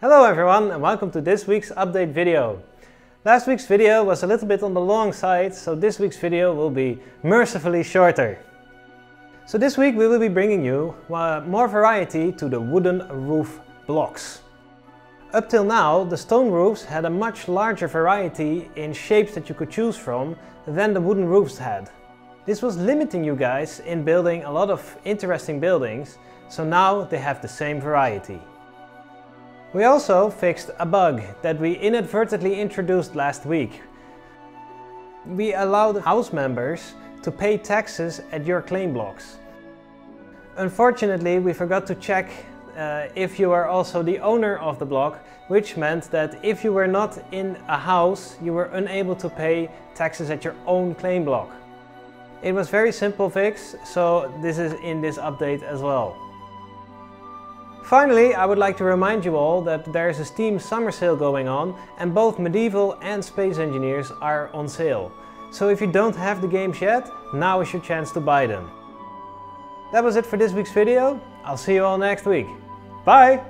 Hello everyone and welcome to this week's update video. Last week's video was a little bit on the long side, so this week's video will be mercifully shorter. So this week we will be bringing you uh, more variety to the wooden roof blocks. Up till now, the stone roofs had a much larger variety in shapes that you could choose from than the wooden roofs had. This was limiting you guys in building a lot of interesting buildings, so now they have the same variety. We also fixed a bug that we inadvertently introduced last week. We allowed house members to pay taxes at your claim blocks. Unfortunately, we forgot to check uh, if you are also the owner of the block, which meant that if you were not in a house, you were unable to pay taxes at your own claim block. It was very simple fix, so this is in this update as well. Finally, I would like to remind you all that there is a Steam summer sale going on and both Medieval and Space Engineers are on sale. So if you don't have the games yet, now is your chance to buy them. That was it for this week's video. I'll see you all next week. Bye!